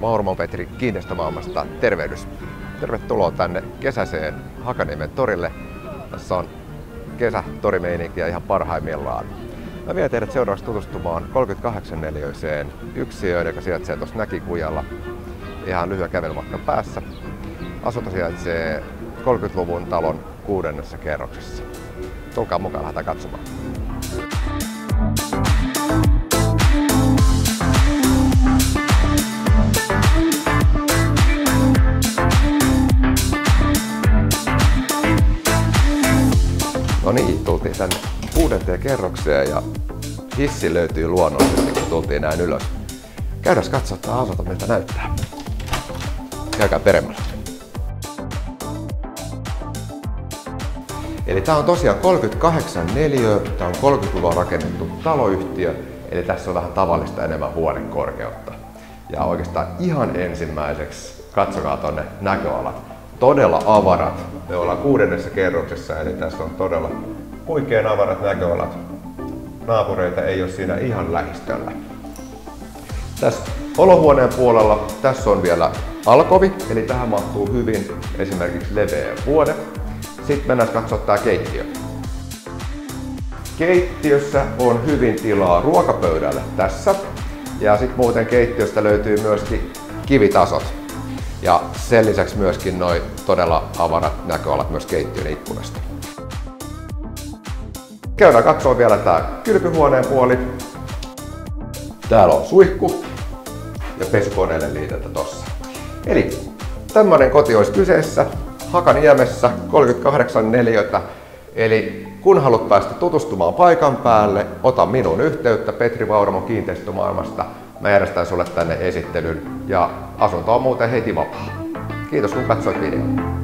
Maurmo Petri kiinteistömaailmasta tervehdys. Tervetuloa tänne kesäiseen Hakaniemen torille. Tässä on kesätorimeininkiä ihan parhaimmillaan. Mä vien teidät seuraavaksi tutustumaan 38 neliöiseen yksiöön, joka sijaitsee tuossa Näkikujalla ihan lyhyen kävelymatkan päässä. Asunto sijaitsee 30-luvun talon kuudennessa kerroksessa. Tulkaa mukaan, lähdetään katsomaan. No niin, tultiin tänne kuudenteen kerrokseen ja hissi löytyy luonnollisesti, kun tultiin näin ylös. Käydään katsoa tämä asunto, miltä näyttää. Käykää peremmällä. Eli tämä on tosiaan 38 neliöä, tämä on 30-luvulla rakennettu taloyhtiö, eli tässä on vähän tavallista enemmän huonekorkeutta. Ja oikeastaan ihan ensimmäiseksi katsokaa tonne näköalat. Todella avarat. Me ollaan kuudennessa kerroksessa, eli tässä on todella huikean avarat näköalat. Naapureita ei ole siinä ihan lähistöllä. Tässä olohuoneen puolella tässä on vielä alkovi, eli tähän mahtuu hyvin esimerkiksi leveä vuode. Sitten mennään katsoa tää keittiö. Keittiössä on hyvin tilaa ruokapöydälle tässä. Ja sitten muuten keittiöstä löytyy myöskin kivitasot. Ja sen lisäksi myöskin noin todella avarat näköalat myös keittiön ikkunasta. Käydään katsoa vielä tää kylpyhuoneen puoli. Täällä on suihku ja pesukoneelle liitäntä tossa. Eli tämmönen koti olisi kyseessä. Hakaniemessä 38 neliötä. Eli kun haluat päästä tutustumaan paikan päälle, ota minun yhteyttä Petri Vauramo kiinteistömaailmasta. Mä järjestän sulle tänne esittelyn ja asunto on muuten heti vapaa. Kiitos kun katsoit videon.